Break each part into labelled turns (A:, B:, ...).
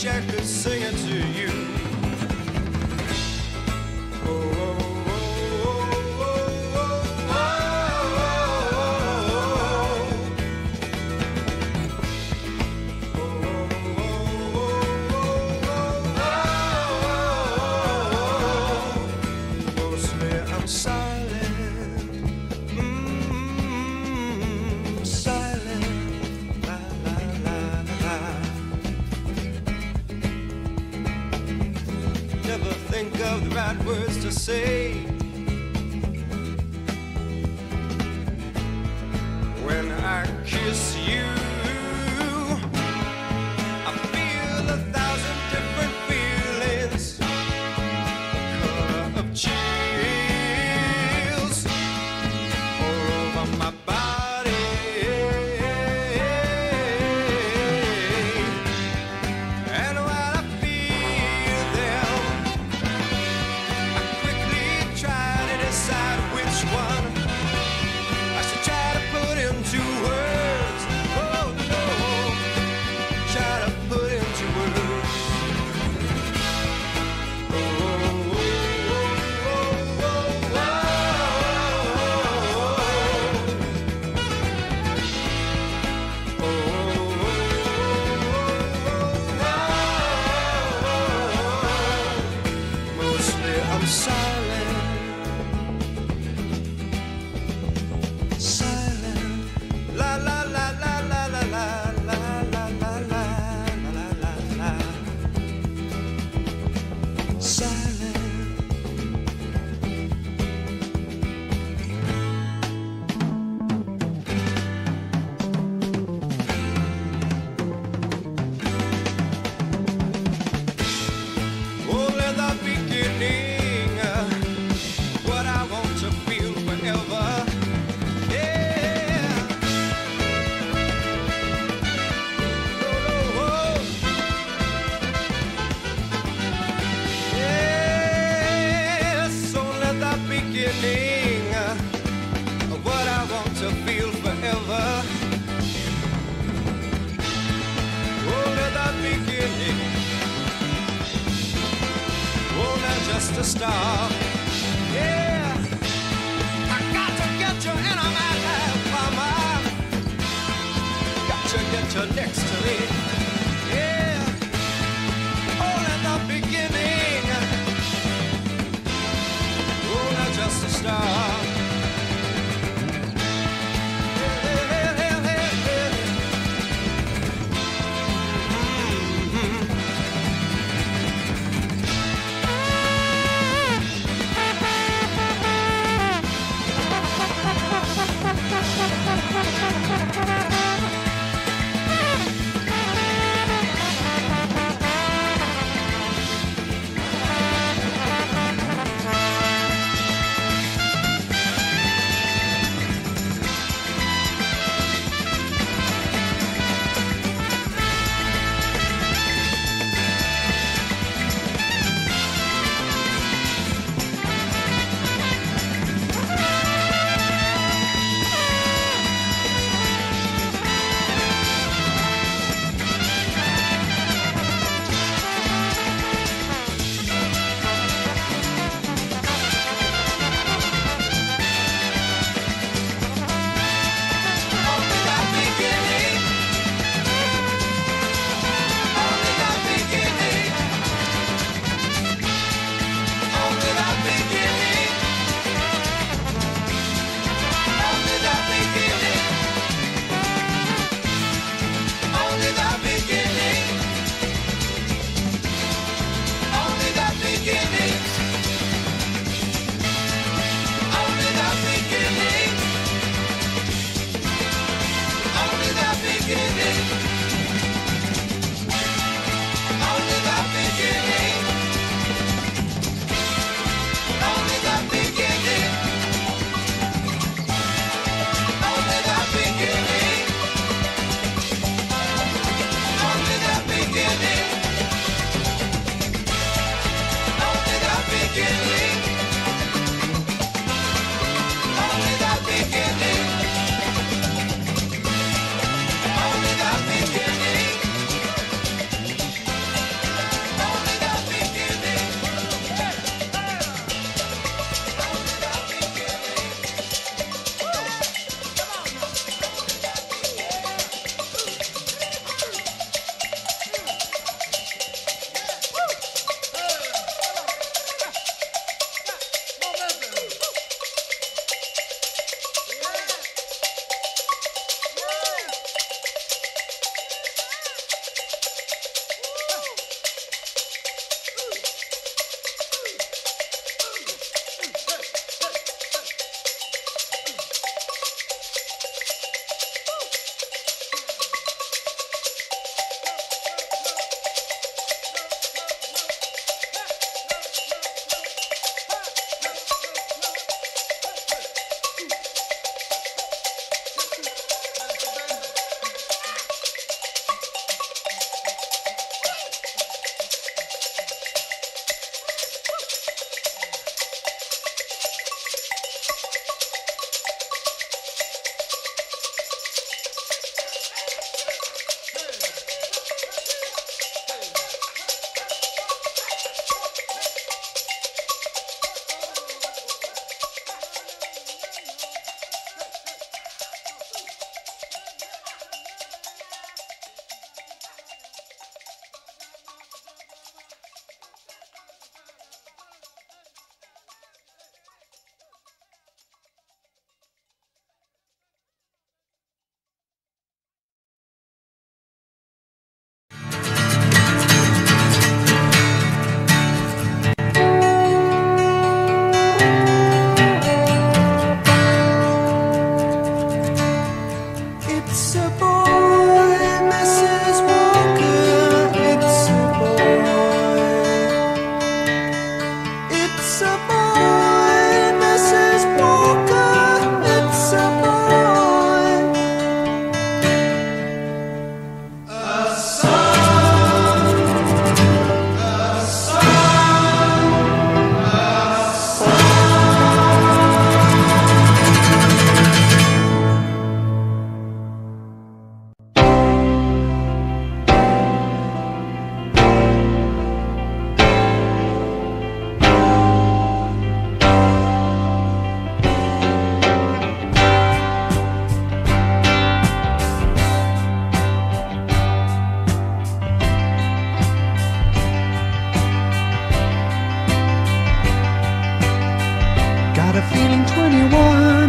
A: Cher could sing it to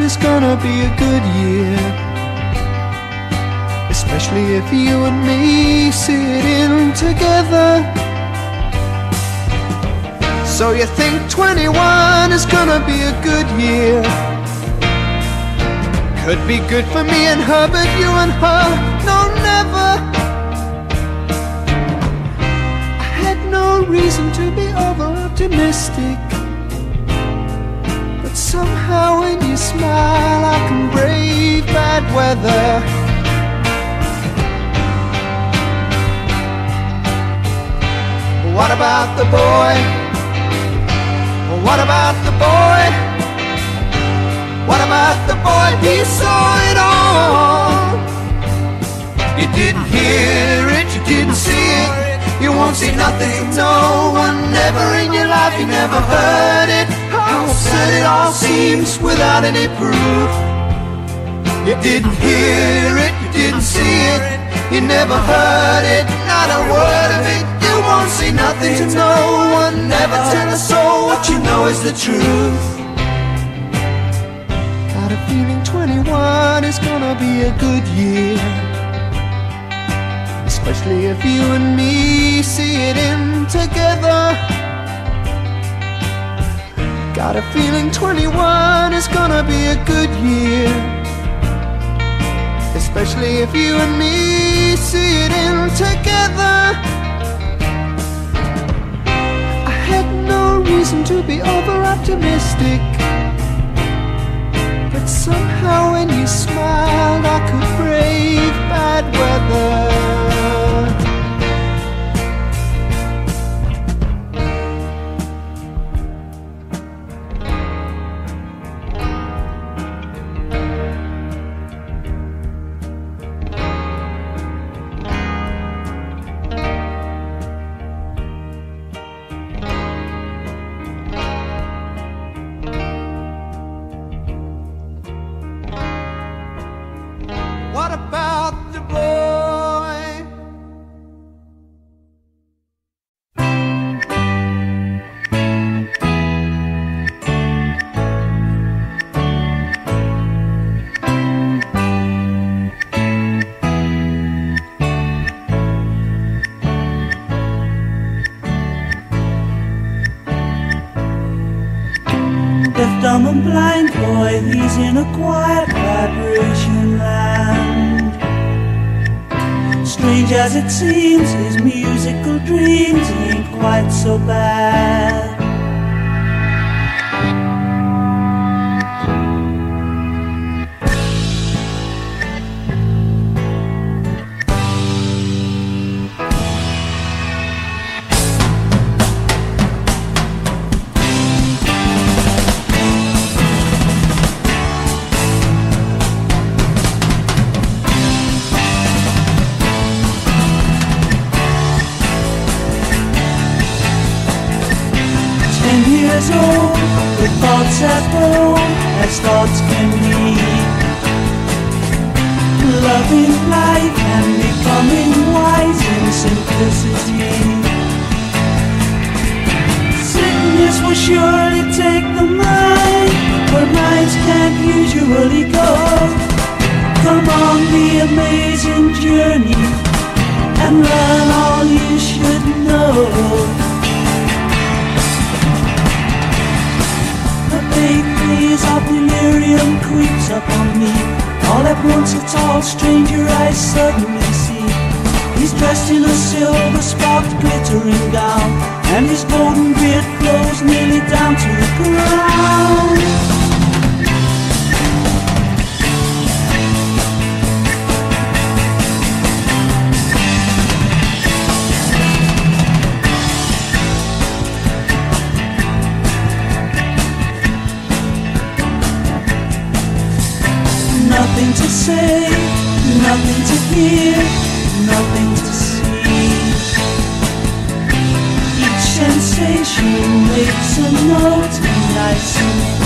B: is gonna be a good year. Especially if you and me sit in together. So you think 21 is gonna be a good year? Could be good for me and her, but you and her, no, never. I had no reason to be over optimistic. Somehow when you smile, I can brave bad weather. What about the boy? What about the boy? What about the boy? He saw it all. You didn't hear it, you didn't see it. You won't see nothing no one. Never in your life, you never heard it. How absurd it all seems without any proof. You didn't hear it, you didn't see it. You never heard it, not a word of it. You won't see nothing to no one. Never tell a soul what you know is the truth. Got a feeling 21 is gonna be a good year. Especially if you and me see it in together. Got a feeling 21 is gonna be a good year. Especially if you and me see it in together. I had no reason to be over optimistic. But somehow when you smiled, I could brave bad weather.
C: He's in a quiet vibration land. Strange as it seems, his musical dreams ain't quite so bad. Years old, with thoughts as bold as thoughts can be. Loving life and becoming wise in simplicity. Sickness will surely take the mind, where minds can't usually go. Come on the amazing journey and learn all you should know. Haze of delirium creeps upon me. All at once a tall stranger I suddenly see. He's dressed in a silver sparked glittering gown, and his golden beard flows nearly down to the ground. Nothing to say, nothing to hear, nothing to see. Each sensation makes a note in my symphony.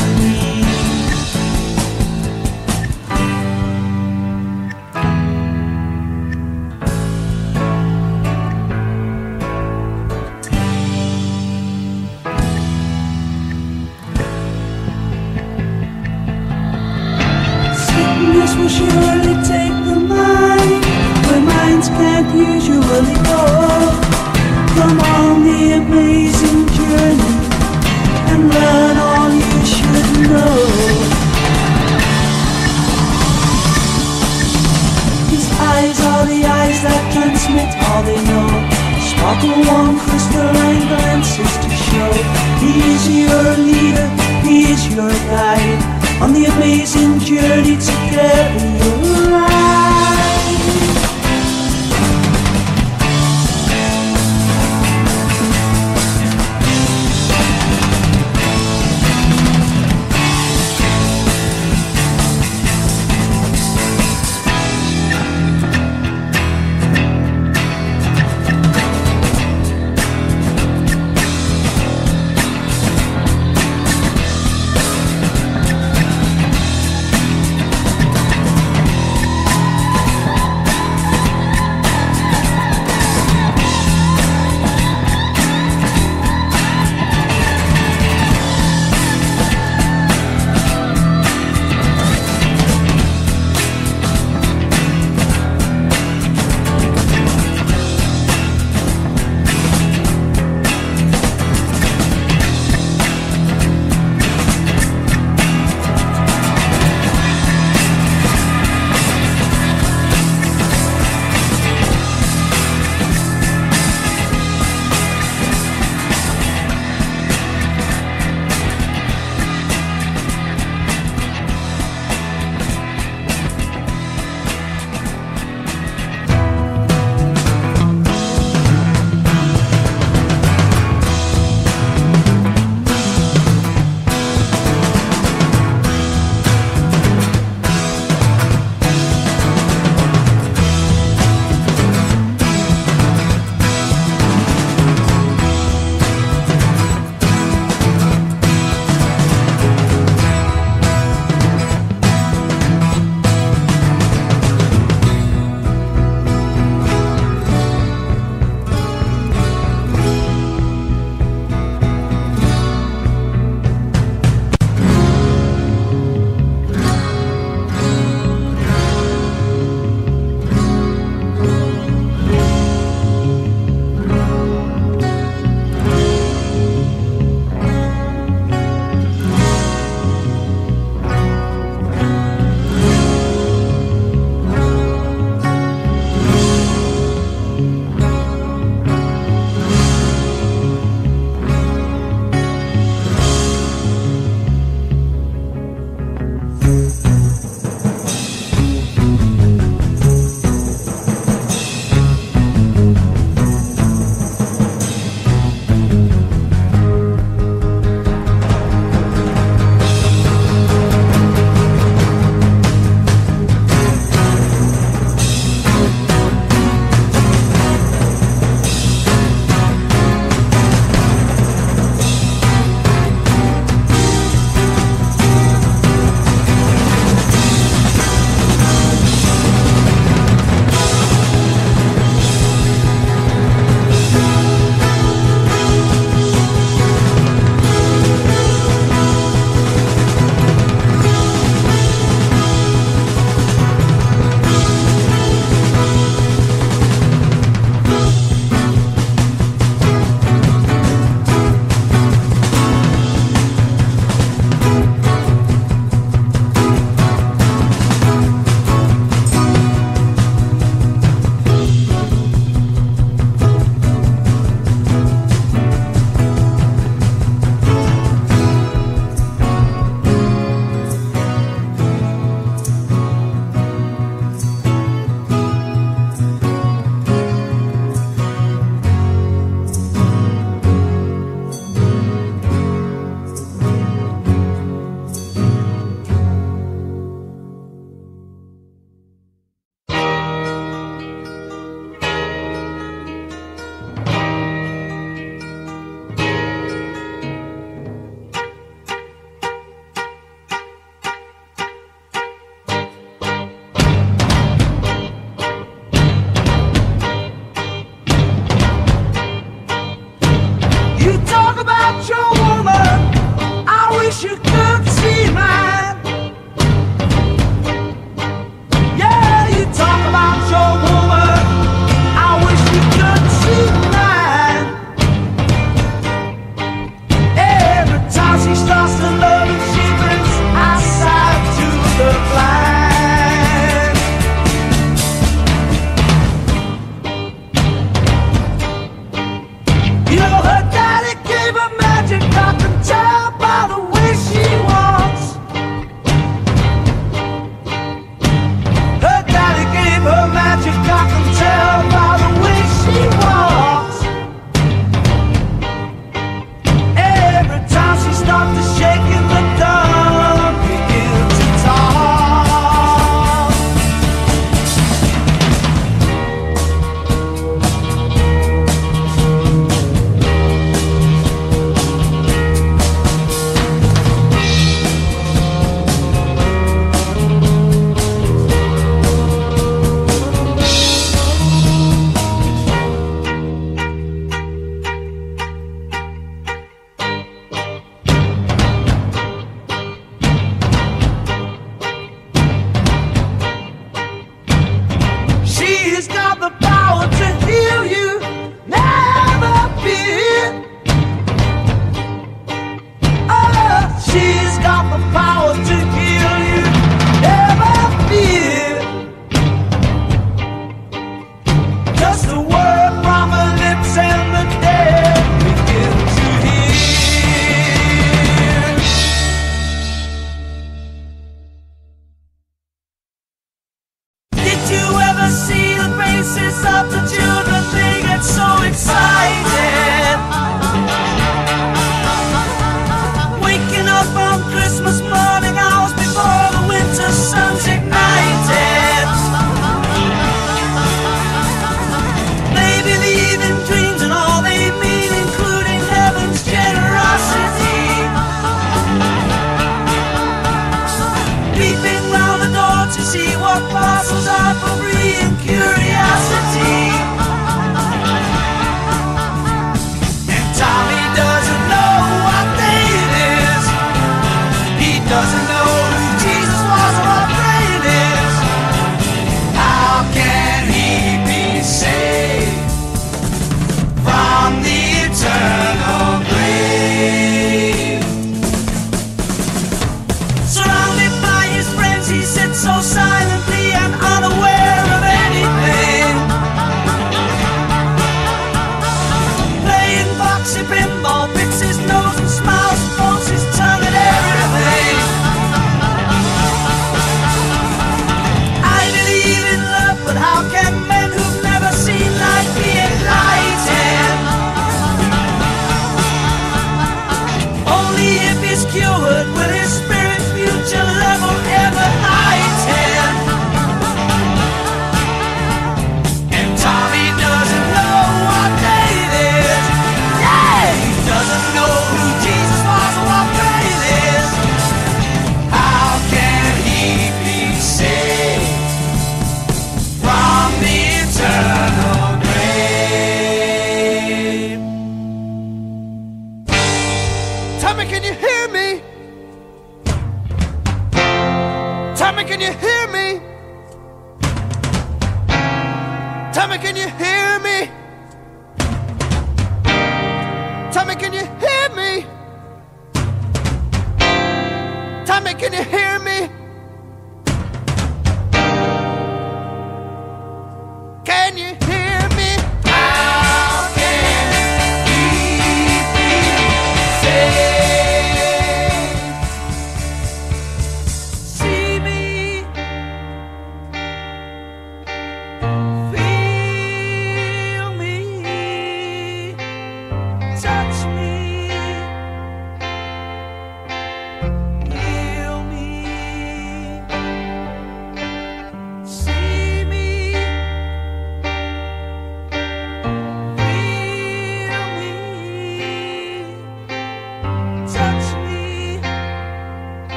C: Tell me, can you hear?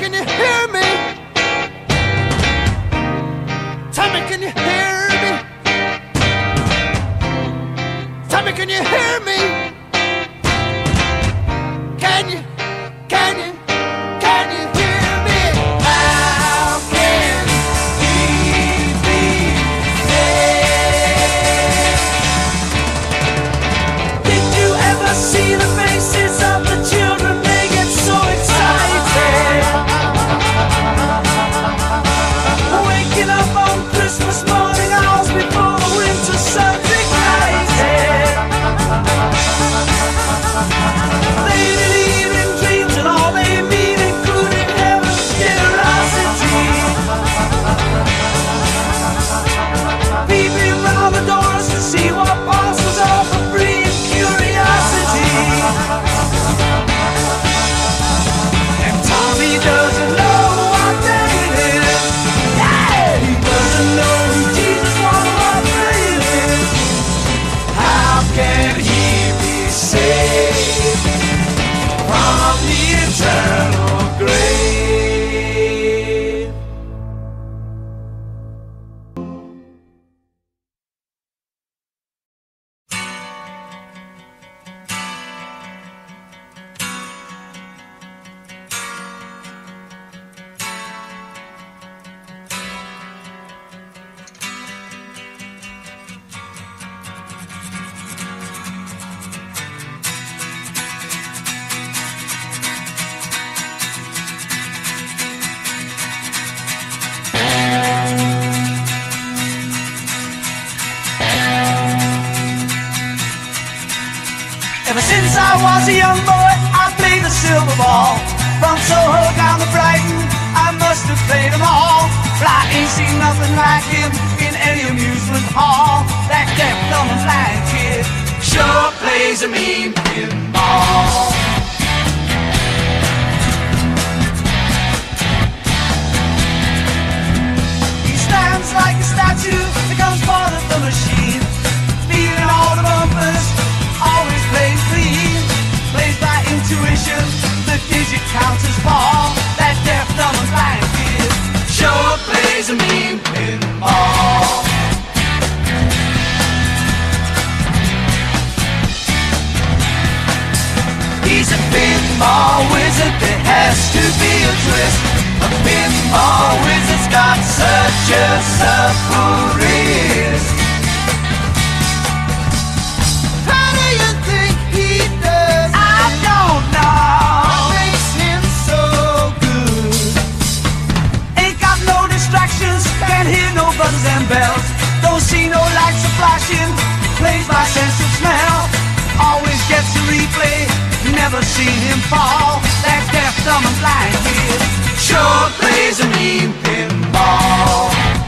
C: Can you hear
B: houses fall, that deaf dumb and blind kid sure plays a mean pinball.
C: He's a pinball wizard, there has to be a twist. A pinball wizard's got such a
B: suffering. replay. Never seen him fall. That deaf, dumb, and blind kid
C: sure plays a mean pinball.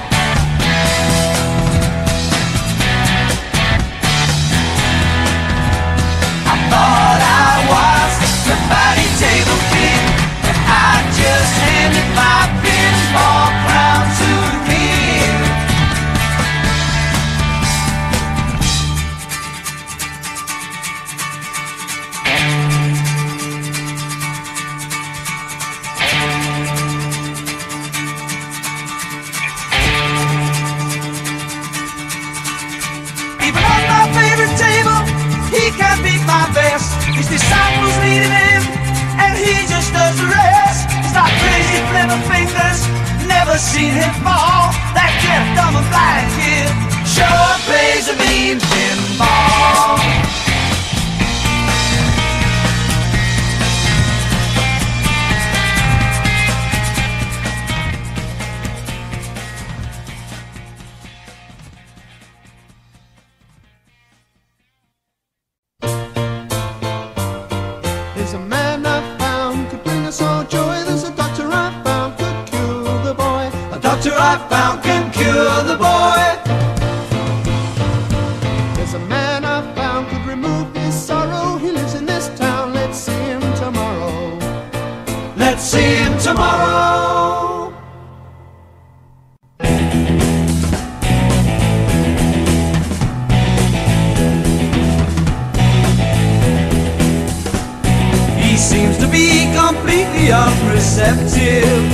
C: beyond receptive.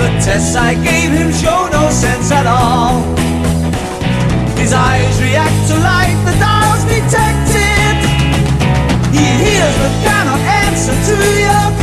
C: The tests I gave him show no sense at all. His eyes react to light, the dial's detected. He hears but cannot answer to your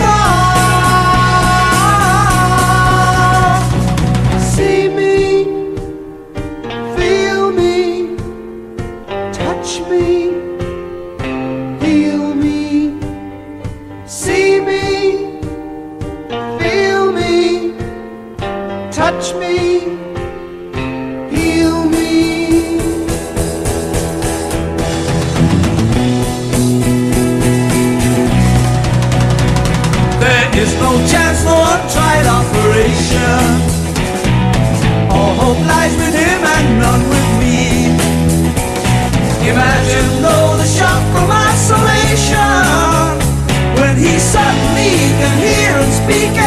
C: There's no chance for untried operation. All hope lies with him and none with me. Imagine though the shock from isolation when he suddenly can hear and speak.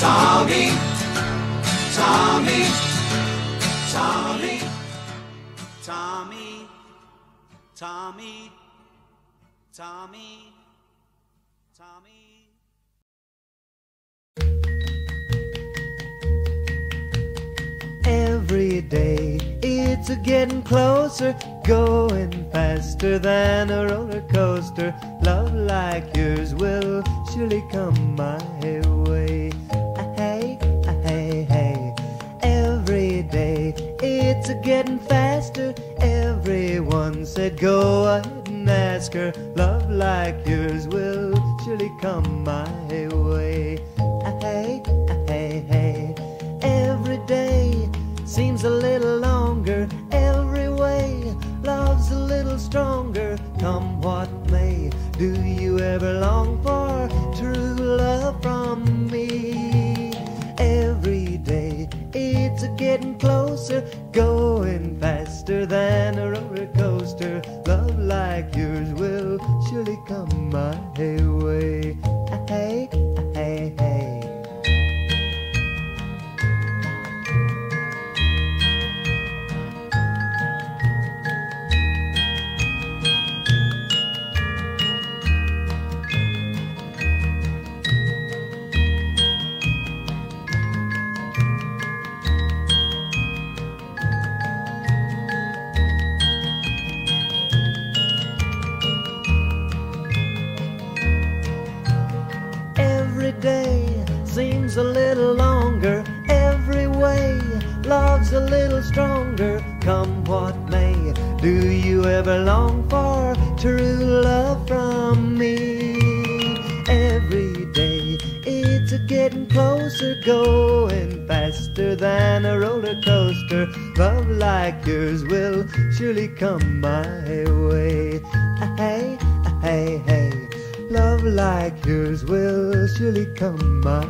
C: Tommy, Tommy, Tommy, Tommy,
B: Tommy, Tommy, Tommy.
D: Every day it's a getting closer, going faster than a roller coaster. Love like yours will surely come my way. It's a getting faster. Everyone said go ahead and ask her. Love like yours will surely come my way. Ah, Hey, ah, hey, hey. Every day seems a little longer. Than a roller coaster. Love like yours will surely come my going faster than a roller coaster. Love like yours will surely come my way. Hey, hey, hey. Love like yours will surely come my